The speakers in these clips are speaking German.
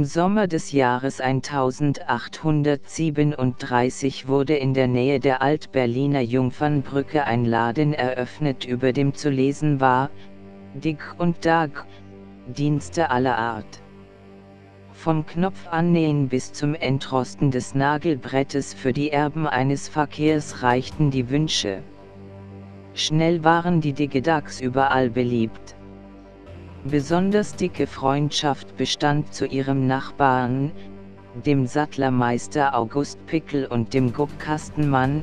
Im Sommer des Jahres 1837 wurde in der Nähe der Alt-Berliner Jungfernbrücke ein Laden eröffnet über dem zu lesen war, Dick und Dag, Dienste aller Art. Vom Knopf annähen bis zum Entrosten des Nagelbrettes für die Erben eines Verkehrs reichten die Wünsche. Schnell waren die Diggedags überall beliebt. Besonders dicke Freundschaft bestand zu ihrem Nachbarn, dem Sattlermeister August Pickel und dem Guckkastenmann,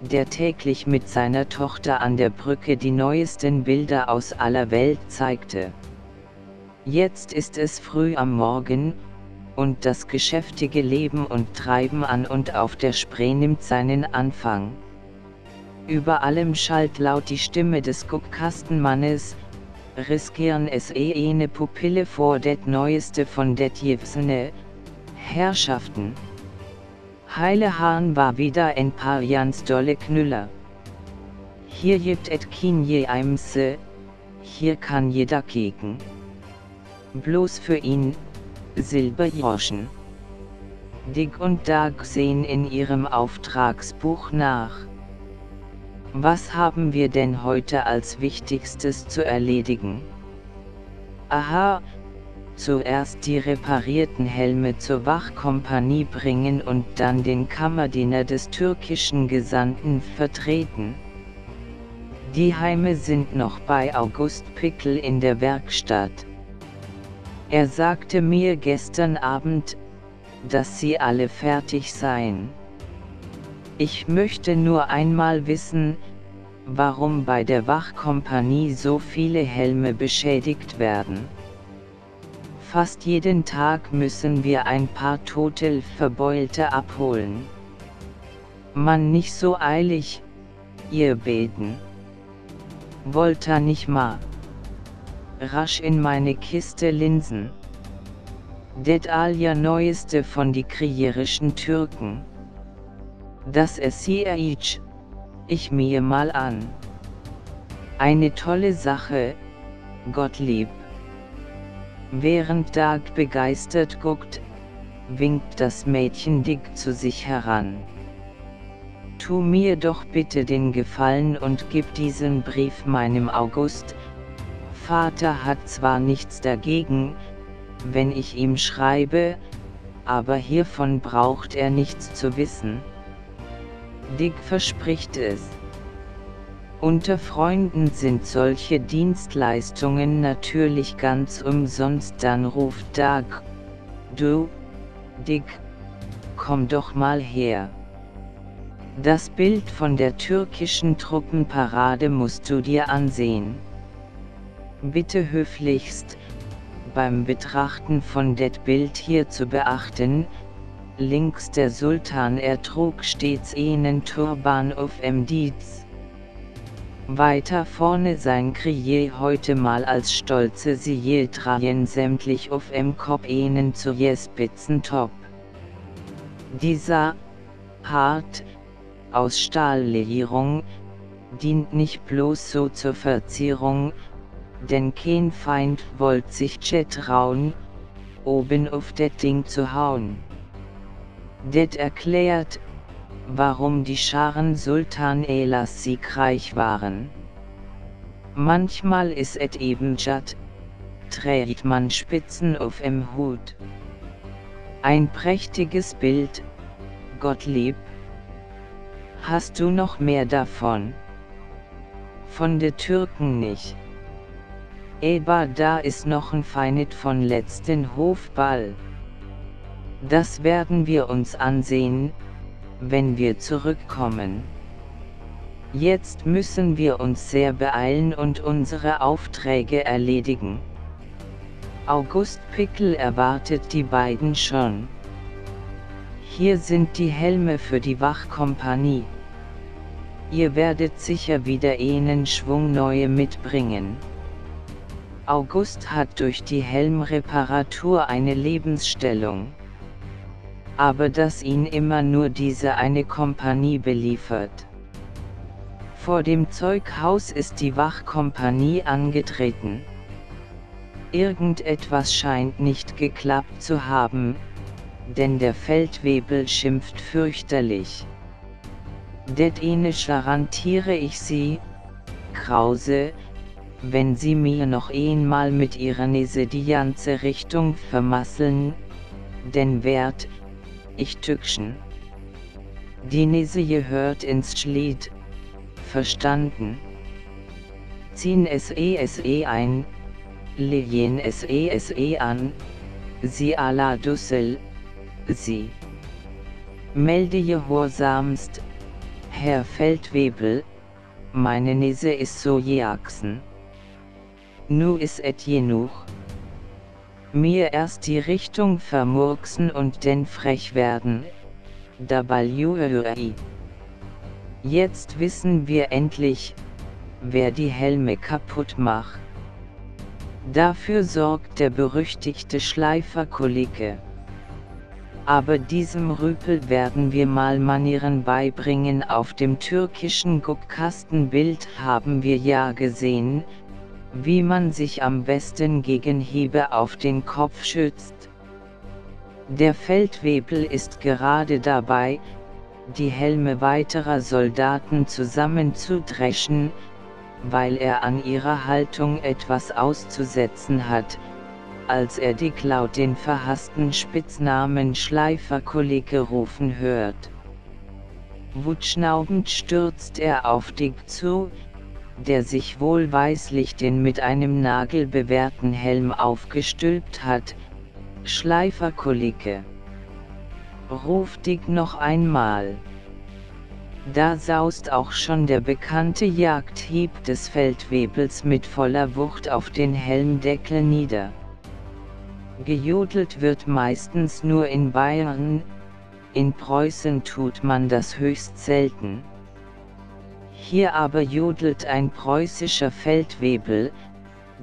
der täglich mit seiner Tochter an der Brücke die neuesten Bilder aus aller Welt zeigte. Jetzt ist es früh am Morgen, und das geschäftige Leben und Treiben an und auf der Spree nimmt seinen Anfang. Über allem schallt laut die Stimme des Guckkastenmannes, riskieren es eh eine Pupille vor det Neueste von det Jewsene, Herrschaften. Heile Hahn war wieder ein paar Jans dolle Knüller. Hier gibt et kin je eimse, hier kann jeder keken. Bloß für ihn, Silberjoschen. Dick und Dag sehen in ihrem Auftragsbuch nach. Was haben wir denn heute als Wichtigstes zu erledigen? Aha, zuerst die reparierten Helme zur Wachkompanie bringen und dann den Kammerdiener des türkischen Gesandten vertreten. Die Heime sind noch bei August Pickel in der Werkstatt. Er sagte mir gestern Abend, dass sie alle fertig seien. Ich möchte nur einmal wissen, warum bei der Wachkompanie so viele Helme beschädigt werden. Fast jeden Tag müssen wir ein paar totel Verbeulte abholen. Man nicht so eilig, ihr beten. Wollt nicht mal. Rasch in meine Kiste Linsen. Det Alja neueste von die krierischen Türken. Das SCH, ich mir mal an. Eine tolle Sache, Gottlieb. Während Dag begeistert guckt, winkt das Mädchen dick zu sich heran. Tu mir doch bitte den Gefallen und gib diesen Brief meinem August. Vater hat zwar nichts dagegen, wenn ich ihm schreibe, aber hiervon braucht er nichts zu wissen. Dick verspricht es. Unter Freunden sind solche Dienstleistungen natürlich ganz umsonst, dann ruft Doug, du, Dick, komm doch mal her. Das Bild von der türkischen Truppenparade musst du dir ansehen. Bitte höflichst, beim Betrachten von det Bild hier zu beachten, links der Sultan er trug stets einen Turban auf em Dietz. Weiter vorne sein Krier heute mal als stolze Sieltrajen sämtlich auf em Kopf einen zu Jespitzentop. Dieser, hart, aus Stahllegierung, dient nicht bloß so zur Verzierung, denn kein Feind wollt sich jet trauen, oben auf det Ding zu hauen. Det erklärt, warum die Scharen Sultan Elas siegreich waren. Manchmal ist et eben jat, trägt man Spitzen auf em Hut. Ein prächtiges Bild, Gottlieb. Hast du noch mehr davon? Von de Türken nicht. Aber da ist noch ein Feinet von letzten Hofball. Das werden wir uns ansehen, wenn wir zurückkommen. Jetzt müssen wir uns sehr beeilen und unsere Aufträge erledigen. August Pickel erwartet die beiden schon. Hier sind die Helme für die Wachkompanie. Ihr werdet sicher wieder einen Schwung neue mitbringen. August hat durch die Helmreparatur eine Lebensstellung aber dass ihn immer nur diese eine Kompanie beliefert. Vor dem Zeughaus ist die Wachkompanie angetreten. Irgendetwas scheint nicht geklappt zu haben, denn der Feldwebel schimpft fürchterlich. Det ene garantiere ich Sie, Krause, wenn Sie mir noch einmal mit Ihrer Nese die ganze Richtung vermasseln, denn werd, ich tückschen. Die Nese gehört ins Schlied, verstanden. Ziehen SE SE ein, legen SE SE an, Sie a la Dussel, Sie. Melde gehorsamst, Herr Feldwebel, meine Nese ist so jaxen. Nu is et genug. Mir erst die Richtung vermurksen und denn frech werden. WRI. Jetzt wissen wir endlich, wer die Helme kaputt macht. Dafür sorgt der berüchtigte Schleifer Kolike. Aber diesem Rüpel werden wir mal Manieren beibringen. Auf dem türkischen Guckkastenbild haben wir ja gesehen, wie man sich am besten gegen Hiebe auf den Kopf schützt. Der Feldwebel ist gerade dabei, die Helme weiterer Soldaten zusammenzudreschen, weil er an ihrer Haltung etwas auszusetzen hat, als er Dick laut den verhassten Spitznamen Schleiferkollege rufen hört. Wutschnaubend stürzt er auf Dick zu, der sich wohlweislich den mit einem Nagel bewehrten Helm aufgestülpt hat, Schleiferkollege. Ruf Dick noch einmal. Da saust auch schon der bekannte Jagdhieb des Feldwebels mit voller Wucht auf den Helmdeckel nieder. Gejodelt wird meistens nur in Bayern, in Preußen tut man das höchst selten. Hier aber jodelt ein preußischer Feldwebel,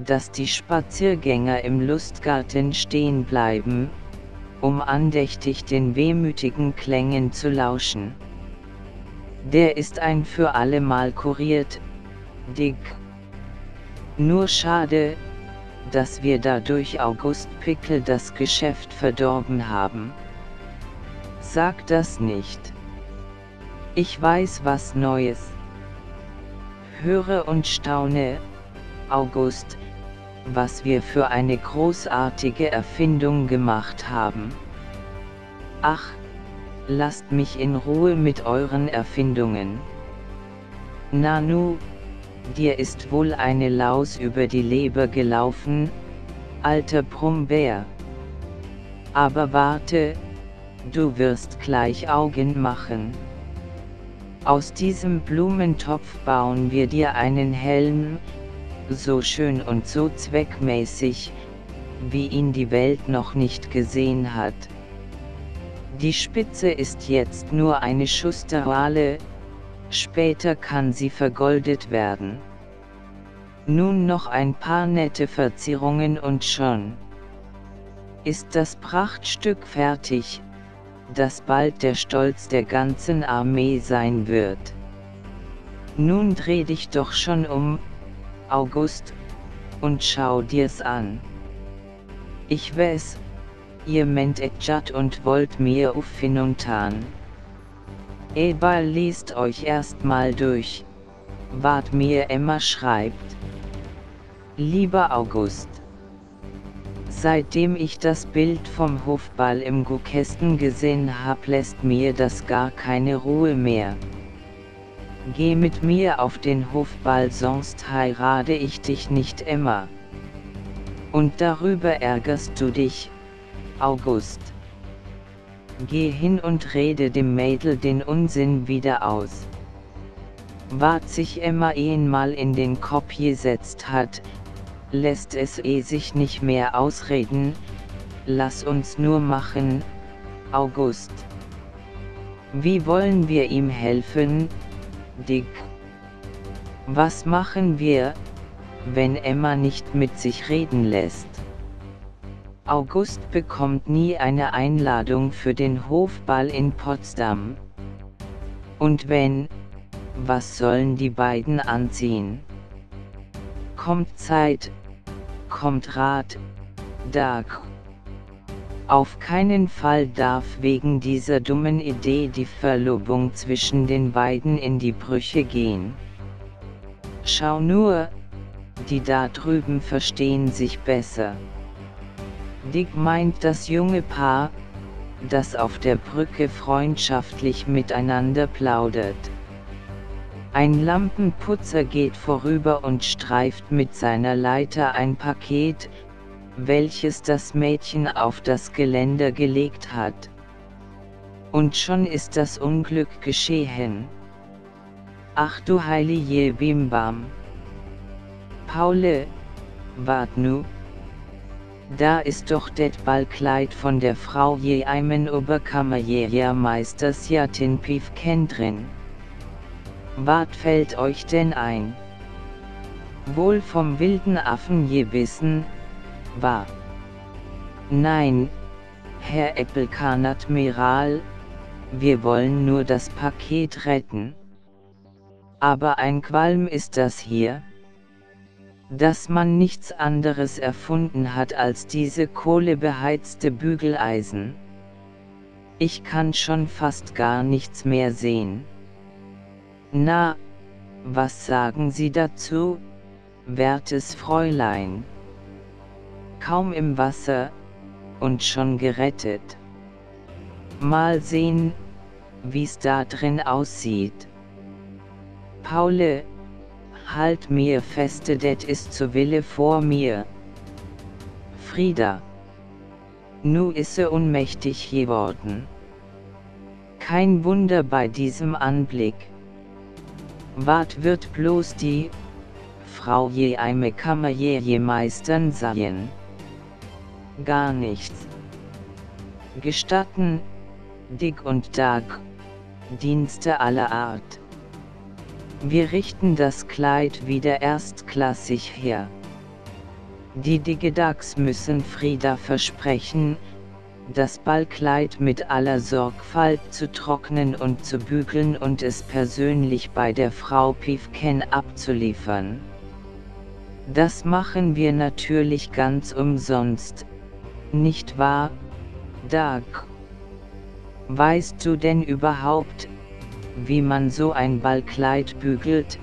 dass die Spaziergänger im Lustgarten stehen bleiben, um andächtig den wehmütigen Klängen zu lauschen. Der ist ein für allemal kuriert, dick. Nur schade, dass wir dadurch August Pickel das Geschäft verdorben haben. Sag das nicht. Ich weiß was Neues. Höre und staune, August, was wir für eine großartige Erfindung gemacht haben. Ach, lasst mich in Ruhe mit euren Erfindungen. Nanu, dir ist wohl eine Laus über die Leber gelaufen, alter Brummbär. Aber warte, du wirst gleich Augen machen. Aus diesem Blumentopf bauen wir dir einen Helm, so schön und so zweckmäßig, wie ihn die Welt noch nicht gesehen hat. Die Spitze ist jetzt nur eine Schusterwale, später kann sie vergoldet werden. Nun noch ein paar nette Verzierungen und schon ist das Prachtstück fertig, das bald der Stolz der ganzen Armee sein wird. Nun dreh dich doch schon um, August, und schau dir's an. Ich weiß, ihr ment etjat und wollt mir uffinuntan. Ebal liest euch erstmal durch, wart mir Emma schreibt. Lieber August, Seitdem ich das Bild vom Hofball im Gukästen gesehen hab lässt mir das gar keine Ruhe mehr. Geh mit mir auf den Hofball sonst heirate ich dich nicht immer. Und darüber ärgerst du dich, August. Geh hin und rede dem Mädel den Unsinn wieder aus. Wart sich Emma einmal in den Kopf gesetzt hat, lässt es eh sich nicht mehr ausreden, lass uns nur machen, August. Wie wollen wir ihm helfen, Dick? Was machen wir, wenn Emma nicht mit sich reden lässt? August bekommt nie eine Einladung für den Hofball in Potsdam. Und wenn, was sollen die beiden anziehen? Kommt Zeit, bekommt Rat, Dag. Auf keinen Fall darf wegen dieser dummen Idee die Verlobung zwischen den beiden in die Brüche gehen. Schau nur, die da drüben verstehen sich besser. Dick meint das junge Paar, das auf der Brücke freundschaftlich miteinander plaudert. Ein Lampenputzer geht vorüber und streift mit seiner Leiter ein Paket, welches das Mädchen auf das Geländer gelegt hat. Und schon ist das Unglück geschehen. Ach du heilige Bimbam. Paule, wart nu. Da ist doch det Ballkleid von der Frau je eimen Oberkammerjägermeisters Jatin Piefken drin. Wart fällt euch denn ein? Wohl vom wilden Affen je wissen, war. Nein, Herr Äppelkan-Admiral, wir wollen nur das Paket retten. Aber ein Qualm ist das hier, dass man nichts anderes erfunden hat als diese kohlebeheizte Bügeleisen. Ich kann schon fast gar nichts mehr sehen. Na, was sagen Sie dazu, wertes Fräulein? Kaum im Wasser, und schon gerettet. Mal sehen, wie's da drin aussieht. Paule, halt mir feste, det ist zu Wille vor mir. Frieda. Nu isse unmächtig geworden. Kein Wunder bei diesem Anblick. Wat wird bloß die Frau je eine Kammer je je meistern sein? Gar nichts. Gestatten, Dick und Dag, Dienste aller Art. Wir richten das Kleid wieder erstklassig her. Die Digedags müssen Frieda versprechen, das Ballkleid mit aller Sorgfalt zu trocknen und zu bügeln und es persönlich bei der Frau Piefken abzuliefern. Das machen wir natürlich ganz umsonst, nicht wahr, Doug? Weißt du denn überhaupt, wie man so ein Ballkleid bügelt,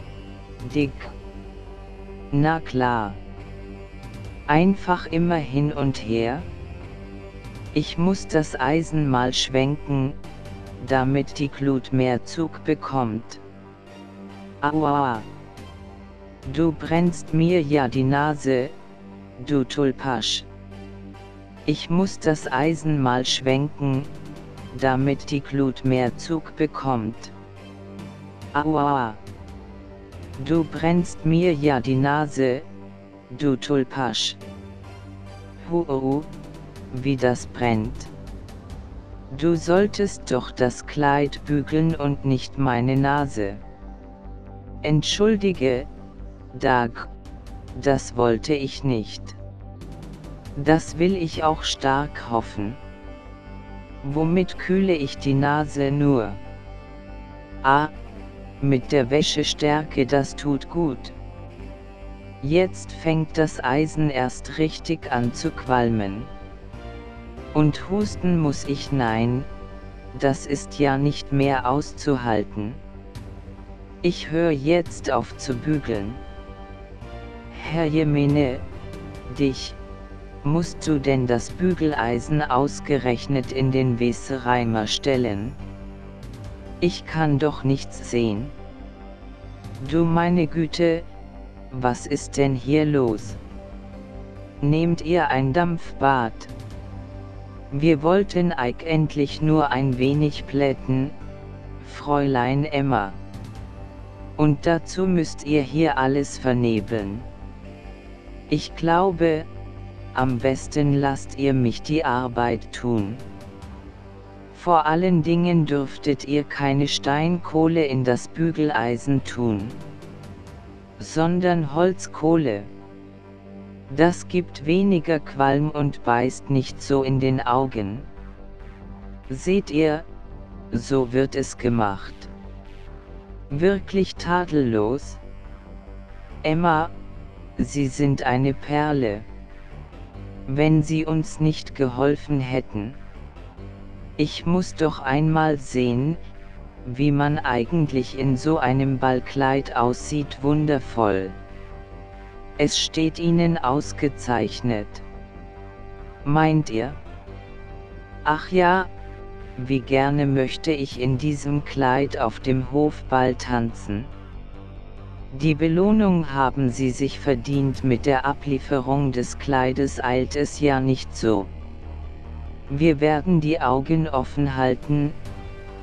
Dick? Na klar. Einfach immer hin und her? Ich muss das Eisen mal schwenken, damit die Glut mehr Zug bekommt. Aua! Du brennst mir ja die Nase, du Tulpasch. Ich muss das Eisen mal schwenken, damit die Glut mehr Zug bekommt. Aua! Du brennst mir ja die Nase, du Tulpasch. Huhu! Wie das brennt. Du solltest doch das Kleid bügeln und nicht meine Nase. Entschuldige, Dag, das wollte ich nicht. Das will ich auch stark hoffen. Womit kühle ich die Nase nur? Ah, mit der Wäschestärke das tut gut. Jetzt fängt das Eisen erst richtig an zu qualmen. Und husten muss ich nein, das ist ja nicht mehr auszuhalten. Ich höre jetzt auf zu bügeln. Herr Jemine, dich, musst du denn das Bügeleisen ausgerechnet in den Wessereimer stellen? Ich kann doch nichts sehen. Du meine Güte, was ist denn hier los? Nehmt ihr ein Dampfbad? Wir wollten eigentlich nur ein wenig plätten, Fräulein Emma. Und dazu müsst ihr hier alles vernebeln. Ich glaube, am besten lasst ihr mich die Arbeit tun. Vor allen Dingen dürftet ihr keine Steinkohle in das Bügeleisen tun, sondern Holzkohle. Das gibt weniger Qualm und beißt nicht so in den Augen. Seht ihr, so wird es gemacht. Wirklich tadellos? Emma, Sie sind eine Perle. wenn sie uns nicht geholfen hätten. Ich muss doch einmal sehen, wie man eigentlich in so einem Ballkleid aussieht wundervoll. Es steht Ihnen ausgezeichnet. Meint ihr? Ach ja, wie gerne möchte ich in diesem Kleid auf dem Hofball tanzen. Die Belohnung haben Sie sich verdient mit der Ablieferung des Kleides eilt es ja nicht so. Wir werden die Augen offen halten,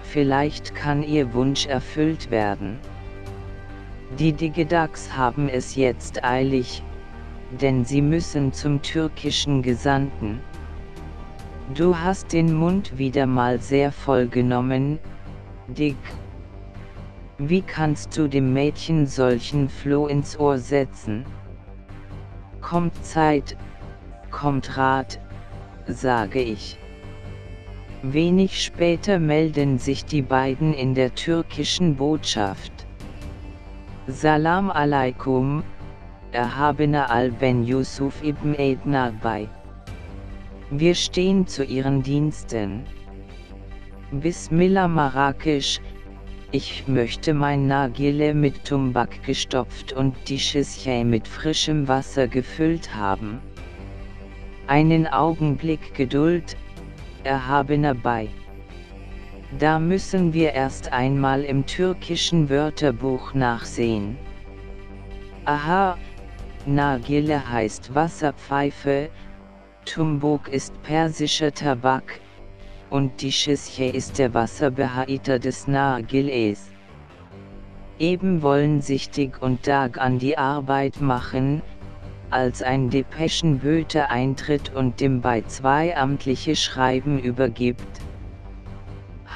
vielleicht kann Ihr Wunsch erfüllt werden. Die Digedax haben es jetzt eilig, denn sie müssen zum türkischen Gesandten. Du hast den Mund wieder mal sehr voll genommen, Dick. Wie kannst du dem Mädchen solchen Floh ins Ohr setzen? Kommt Zeit, kommt Rat, sage ich. Wenig später melden sich die beiden in der türkischen Botschaft. Salam alaikum, erhabener Al-Ben Yusuf ibn Edna bei. Wir stehen zu Ihren Diensten. Bismillah Marrakesch, ich möchte mein Nagile mit Tumbak gestopft und die Schische mit frischem Wasser gefüllt haben. Einen Augenblick Geduld, Erhabener bei. Da müssen wir erst einmal im türkischen Wörterbuch nachsehen. Aha, Nagile heißt Wasserpfeife, Tumbuk ist persischer Tabak, und die Schische ist der Wasserbehälter des Nargiles. Eben wollen sich Dick und Dag an die Arbeit machen, als ein Depeschenböte eintritt und dem bei zwei amtliche Schreiben übergibt.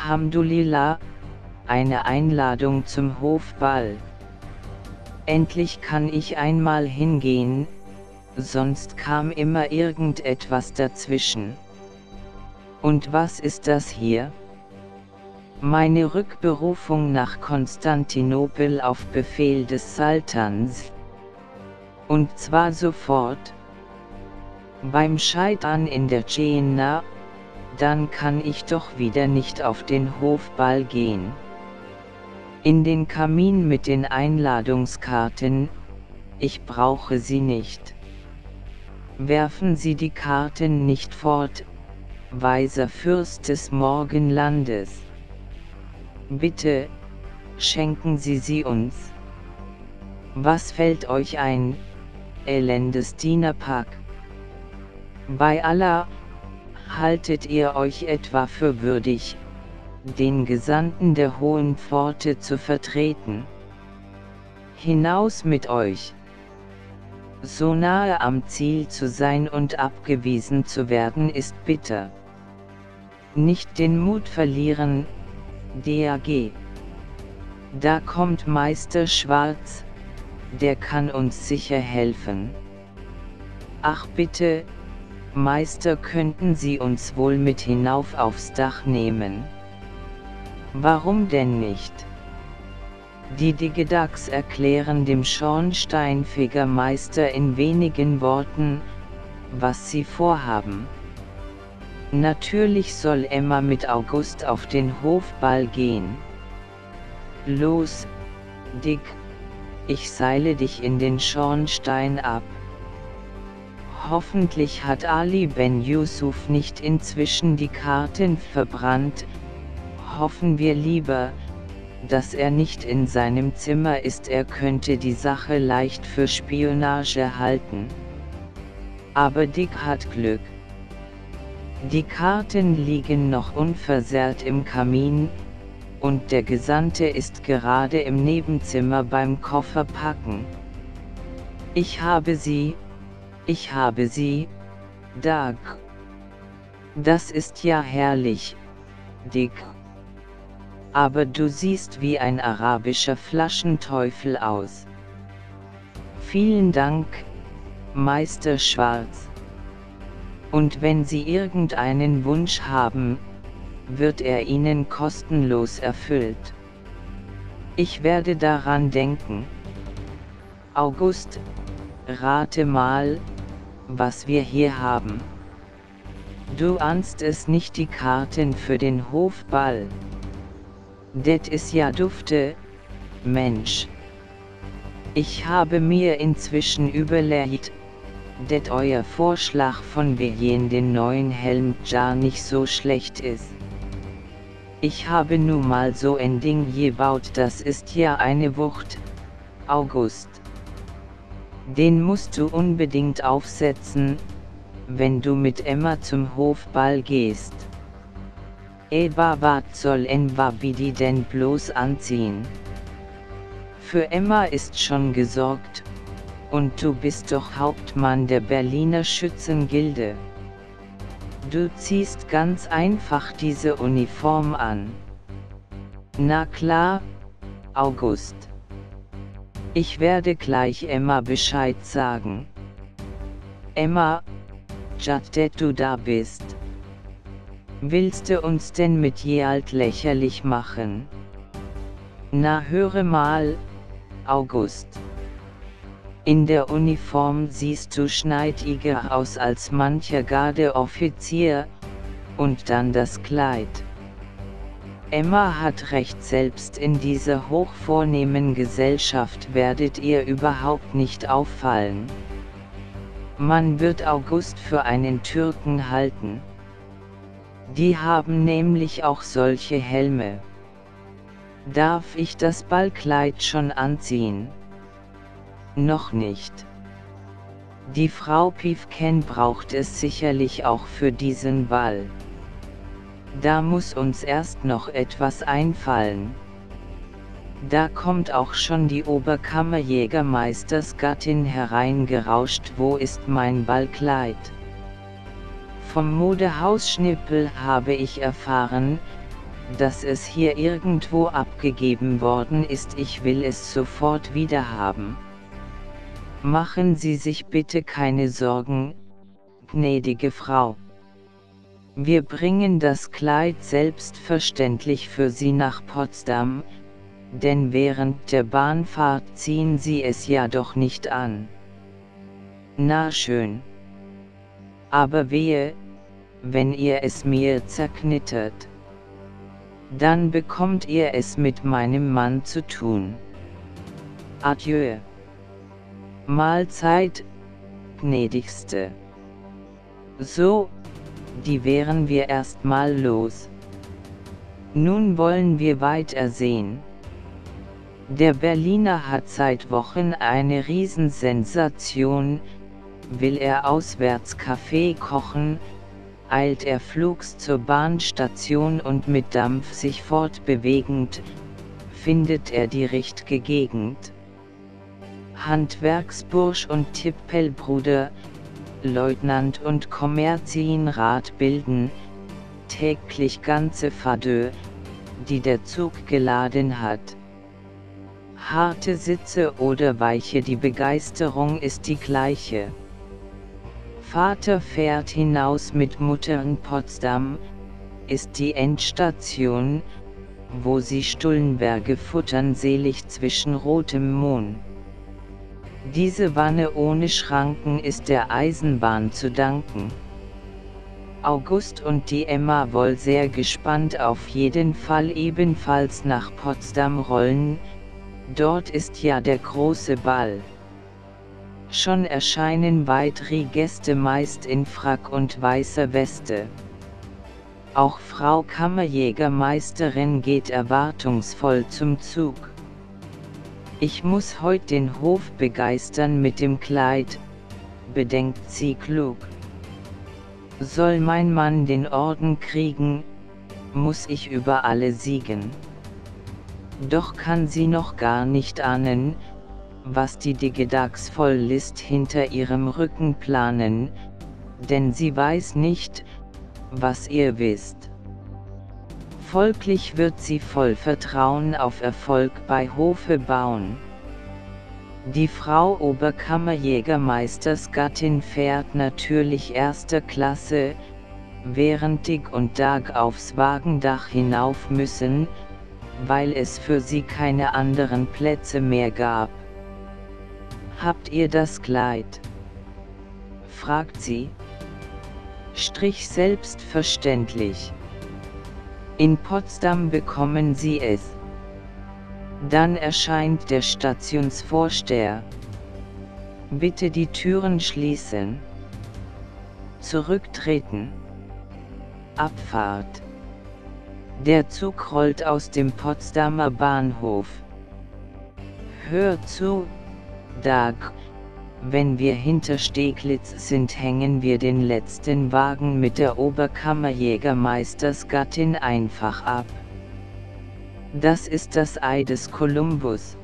Hamdulillah, eine Einladung zum Hofball. Endlich kann ich einmal hingehen, sonst kam immer irgendetwas dazwischen. Und was ist das hier? Meine Rückberufung nach Konstantinopel auf Befehl des Sultans. Und zwar sofort. Beim Scheitern in der Jena, dann kann ich doch wieder nicht auf den Hofball gehen. In den Kamin mit den Einladungskarten, ich brauche sie nicht. Werfen Sie die Karten nicht fort, weiser Fürst des Morgenlandes. Bitte, schenken Sie sie uns. Was fällt euch ein, elendes Dienerpack? Bei Allah, haltet ihr euch etwa für würdig, den Gesandten der Hohen Pforte zu vertreten? Hinaus mit euch! So nahe am Ziel zu sein und abgewiesen zu werden ist bitter. Nicht den Mut verlieren, DAG. Da kommt Meister Schwarz, der kann uns sicher helfen. Ach bitte, Meister könnten Sie uns wohl mit hinauf aufs Dach nehmen. Warum denn nicht? Die Digedax erklären dem Schornsteinfegermeister in wenigen Worten, was sie vorhaben. Natürlich soll Emma mit August auf den Hofball gehen. Los, Dick, ich seile dich in den Schornstein ab. Hoffentlich hat Ali Ben Yusuf nicht inzwischen die Karten verbrannt, hoffen wir lieber, dass er nicht in seinem Zimmer ist, er könnte die Sache leicht für Spionage halten. Aber Dick hat Glück. Die Karten liegen noch unversehrt im Kamin, und der Gesandte ist gerade im Nebenzimmer beim Kofferpacken. Ich habe sie, ich habe sie, Doug. Das ist ja herrlich, Dick aber du siehst wie ein arabischer Flaschenteufel aus. Vielen Dank, Meister Schwarz. Und wenn Sie irgendeinen Wunsch haben, wird er Ihnen kostenlos erfüllt. Ich werde daran denken. August, rate mal, was wir hier haben. Du ahnst es nicht die Karten für den Hofball. Det is ja dufte, Mensch. Ich habe mir inzwischen überlegt, det euer Vorschlag von Bejen den neuen Helm gar nicht so schlecht ist. Ich habe nun mal so ein Ding gebaut, das ist ja eine Wucht. August. Den musst du unbedingt aufsetzen, wenn du mit Emma zum Hofball gehst. Eba wat soll Enva Bidi denn bloß anziehen? Für Emma ist schon gesorgt, und du bist doch Hauptmann der Berliner Schützengilde. Du ziehst ganz einfach diese Uniform an. Na klar, August. Ich werde gleich Emma Bescheid sagen. Emma, Jaddet du da bist. Willst du uns denn mit Jealt lächerlich machen? Na höre mal, August. In der Uniform siehst du schneidiger aus als mancher Gardeoffizier, und dann das Kleid. Emma hat recht selbst in dieser hochvornehmen Gesellschaft werdet ihr überhaupt nicht auffallen. Man wird August für einen Türken halten. Die haben nämlich auch solche Helme. Darf ich das Ballkleid schon anziehen? Noch nicht. Die Frau Piefken braucht es sicherlich auch für diesen Ball. Da muss uns erst noch etwas einfallen. Da kommt auch schon die Oberkammerjägermeistersgattin hereingerauscht Wo ist mein Ballkleid? Vom Modehaus Schnippel habe ich erfahren, dass es hier irgendwo abgegeben worden ist ich will es sofort wieder haben. Machen Sie sich bitte keine Sorgen, gnädige Frau. Wir bringen das Kleid selbstverständlich für Sie nach Potsdam, denn während der Bahnfahrt ziehen Sie es ja doch nicht an. Na schön. Aber wehe, wenn ihr es mir zerknittert. Dann bekommt ihr es mit meinem Mann zu tun. Adieu. Mahlzeit, gnädigste. So, die wären wir erstmal los. Nun wollen wir weitersehen. Der Berliner hat seit Wochen eine Riesensensation, will er auswärts Kaffee kochen, eilt er flugs zur Bahnstation und mit Dampf sich fortbewegend, findet er die richtige Gegend. Handwerksbursch und Tippelbruder, Leutnant und Kommerzienrat bilden, täglich ganze Fadö, die der Zug geladen hat. Harte Sitze oder weiche die Begeisterung ist die gleiche. Vater fährt hinaus mit Mutter in Potsdam, ist die Endstation, wo sie Stullenberge futtern selig zwischen rotem Mohn. Diese Wanne ohne Schranken ist der Eisenbahn zu danken. August und die Emma wohl sehr gespannt auf jeden Fall ebenfalls nach Potsdam rollen, dort ist ja der große Ball. Schon erscheinen weitere Gäste meist in Frack und weißer Weste. Auch Frau Kammerjägermeisterin geht erwartungsvoll zum Zug. Ich muss heut den Hof begeistern mit dem Kleid, bedenkt sie klug. Soll mein Mann den Orden kriegen, muss ich über alle siegen. Doch kann sie noch gar nicht ahnen, was die Digedax-Volllist hinter ihrem Rücken planen, denn sie weiß nicht, was ihr wisst. Folglich wird sie voll Vertrauen auf Erfolg bei Hofe bauen. Die Frau Oberkammerjägermeisters Gattin fährt natürlich erster Klasse, während Dick und Dag aufs Wagendach hinauf müssen, weil es für sie keine anderen Plätze mehr gab. Habt ihr das Kleid? fragt sie. Strich selbstverständlich. In Potsdam bekommen sie es. Dann erscheint der Stationsvorsteher. Bitte die Türen schließen. Zurücktreten. Abfahrt. Der Zug rollt aus dem Potsdamer Bahnhof. Hör zu, Dag. Wenn wir hinter Steglitz sind hängen wir den letzten Wagen mit der Oberkammerjägermeistersgattin einfach ab. Das ist das Ei des Kolumbus.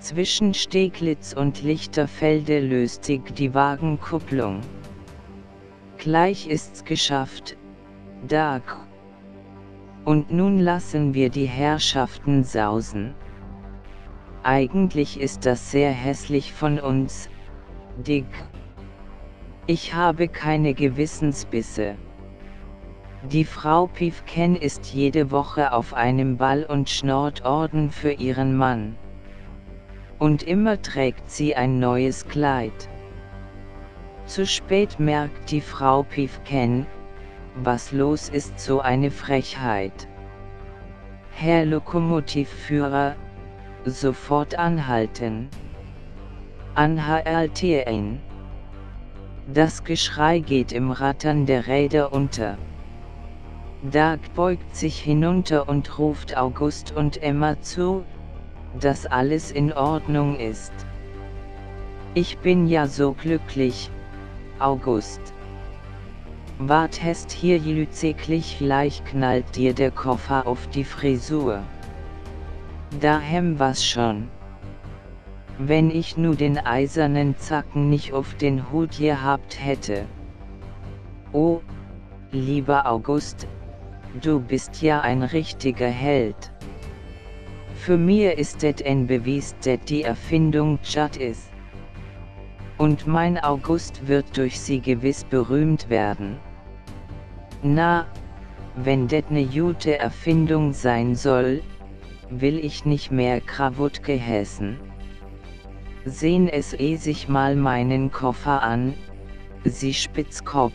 Zwischen Steglitz und Lichterfelde löst sich die Wagenkupplung. Gleich ist's geschafft, Dag. Und nun lassen wir die Herrschaften sausen. Eigentlich ist das sehr hässlich von uns, Dick. Ich habe keine Gewissensbisse. Die Frau Pifken ist jede Woche auf einem Ball und schnort Orden für ihren Mann. Und immer trägt sie ein neues Kleid. Zu spät merkt die Frau Pifken, was los ist so eine Frechheit. Herr Lokomotivführer, sofort anhalten. Anhalten. Das Geschrei geht im Rattern der Räder unter. Dag beugt sich hinunter und ruft August und Emma zu, dass alles in Ordnung ist. Ich bin ja so glücklich, August. Wart hast hier jütziglich leicht knallt dir der Koffer auf die Frisur. Dahem was schon. Wenn ich nur den eisernen Zacken nicht auf den Hut gehabt hätte. Oh, lieber August, du bist ja ein richtiger Held. Für mir ist det ein Beweis, dat die Erfindung Chat ist. Und mein August wird durch sie gewiss berühmt werden. Na, wenn det ne gute Erfindung sein soll, will ich nicht mehr Krawut gehässen. Sehen es eh sich mal meinen Koffer an, sie Spitzkopf.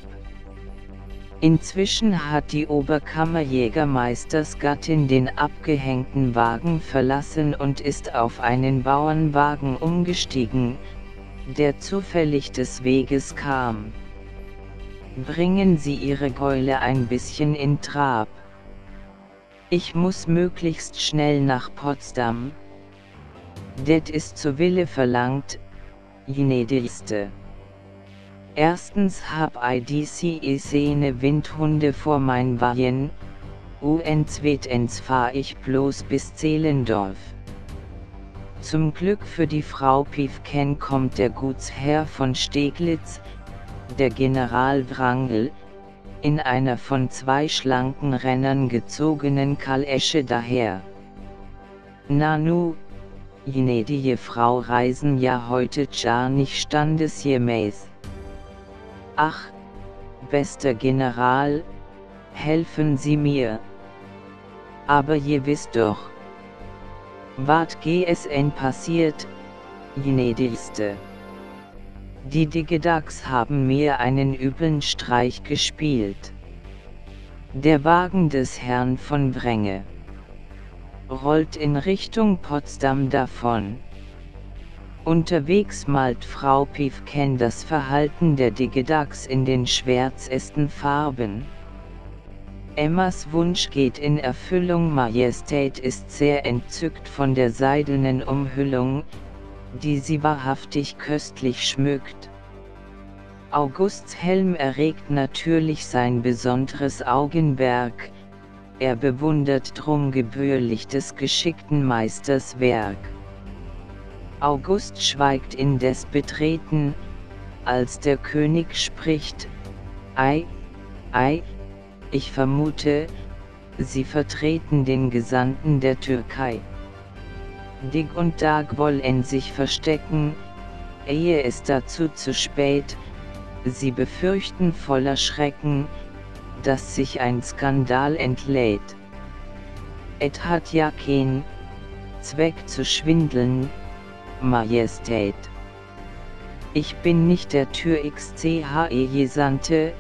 Inzwischen hat die Oberkammerjägermeistersgattin den abgehängten Wagen verlassen und ist auf einen Bauernwagen umgestiegen, der zufällig des Weges kam. Bringen Sie Ihre Keule ein bisschen in Trab. Ich muss möglichst schnell nach Potsdam. Det ist zu Wille verlangt, Gnädigste. Erstens hab I die Sehne Windhunde vor mein Wagen, und zweitens fahr ich bloß bis Zehlendorf. Zum Glück für die Frau Piefken kommt der Gutsherr von Steglitz, der General Wrangel, in einer von zwei schlanken Rennern gezogenen Kalesche daher. Nanu, gnädige Frau reisen ja heute gar nicht standesgemäß. Ach, bester General, helfen Sie mir. Aber ihr wisst doch. Wat GSN passiert, gnädigste. Die Digedax haben mir einen üblen Streich gespielt. Der Wagen des Herrn von Wrenge rollt in Richtung Potsdam davon. Unterwegs malt Frau Piefken das Verhalten der Digedax in den schwärzesten Farben. Emmas Wunsch geht in Erfüllung Majestät ist sehr entzückt von der seidenen Umhüllung, die sie wahrhaftig köstlich schmückt. Augusts Helm erregt natürlich sein besonderes Augenwerk, er bewundert drum gebührlich des geschickten Meisters Werk. August schweigt indes betreten, als der König spricht, Ei, ei, ich vermute, Sie vertreten den Gesandten der Türkei. Dig und Dag wollen sich verstecken, ehe es dazu zu spät, sie befürchten voller Schrecken, dass sich ein Skandal entlädt. Et hat ja kein Zweck zu schwindeln, Majestät. Ich bin nicht der Tür XCHE-Jesante,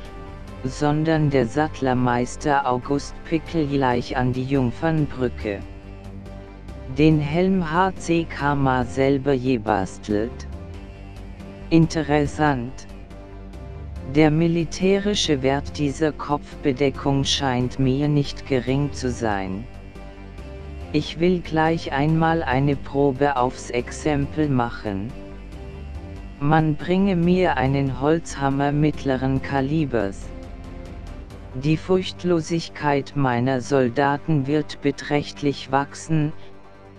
sondern der Sattlermeister August Pickel gleich an die Jungfernbrücke. Den Helm HCK mal selber je bastelt. Interessant. Der militärische Wert dieser Kopfbedeckung scheint mir nicht gering zu sein. Ich will gleich einmal eine Probe aufs Exempel machen. Man bringe mir einen Holzhammer mittleren Kalibers. Die Furchtlosigkeit meiner Soldaten wird beträchtlich wachsen,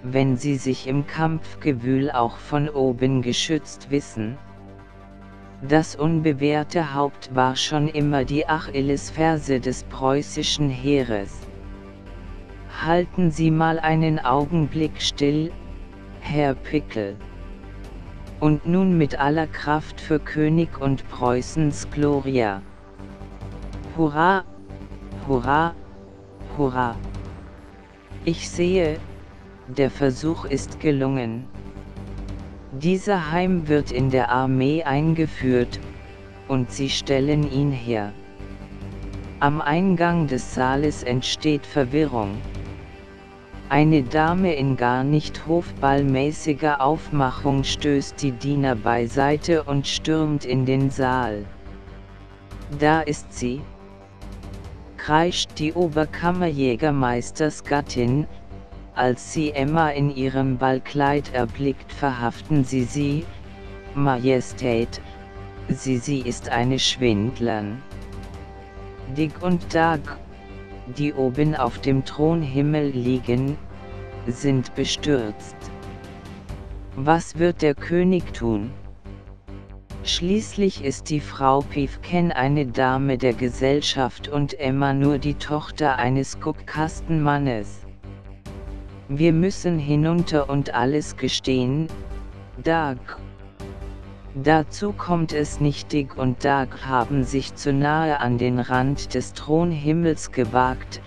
wenn sie sich im Kampfgewühl auch von oben geschützt wissen. Das unbewehrte Haupt war schon immer die Achillesferse des preußischen Heeres. Halten Sie mal einen Augenblick still, Herr Pickel. Und nun mit aller Kraft für König und Preußens Gloria. Hurra! Hurra! Hurra! Ich sehe, der Versuch ist gelungen. Dieser Heim wird in der Armee eingeführt, und sie stellen ihn her. Am Eingang des Saales entsteht Verwirrung. Eine Dame in gar nicht hofballmäßiger Aufmachung stößt die Diener beiseite und stürmt in den Saal. Da ist sie. kreischt die Oberkammerjägermeistersgattin, als sie Emma in ihrem Ballkleid erblickt verhaften sie sie, Majestät, sie sie ist eine Schwindlern. Dick und Dag, die oben auf dem Thronhimmel liegen, sind bestürzt. Was wird der König tun? Schließlich ist die Frau Piefken eine Dame der Gesellschaft und Emma nur die Tochter eines Guckkastenmannes. Wir müssen hinunter und alles gestehen, Dag. Dazu kommt es nicht Dick und Dag haben sich zu nahe an den Rand des Thronhimmels gewagt,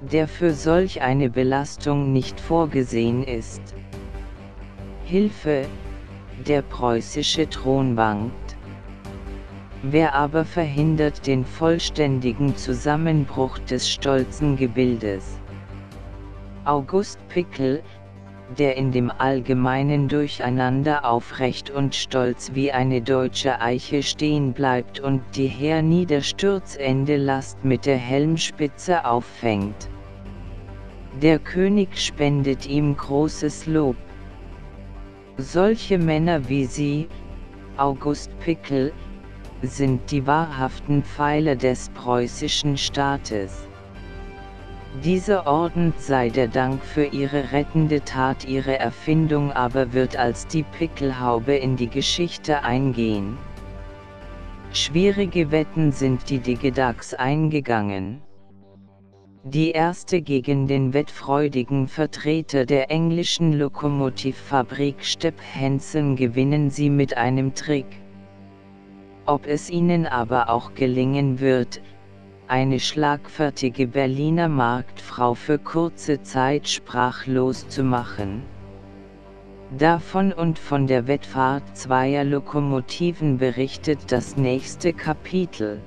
der für solch eine Belastung nicht vorgesehen ist. Hilfe, der preußische Thron wankt. Wer aber verhindert den vollständigen Zusammenbruch des stolzen Gebildes? August Pickel, der in dem allgemeinen Durcheinander aufrecht und stolz wie eine deutsche Eiche stehen bleibt und die herniederstürzende Last mit der Helmspitze auffängt. Der König spendet ihm großes Lob. Solche Männer wie Sie, August Pickel, sind die wahrhaften Pfeiler des preußischen Staates. Dieser Orden sei der Dank für ihre rettende Tat ihre Erfindung aber wird als die Pickelhaube in die Geschichte eingehen. Schwierige Wetten sind die Digedax eingegangen. Die erste gegen den wettfreudigen Vertreter der englischen Lokomotivfabrik Stepp Hansen gewinnen sie mit einem Trick. Ob es ihnen aber auch gelingen wird, eine schlagfertige Berliner Marktfrau für kurze Zeit sprachlos zu machen. Davon und von der Wettfahrt zweier Lokomotiven berichtet das nächste Kapitel.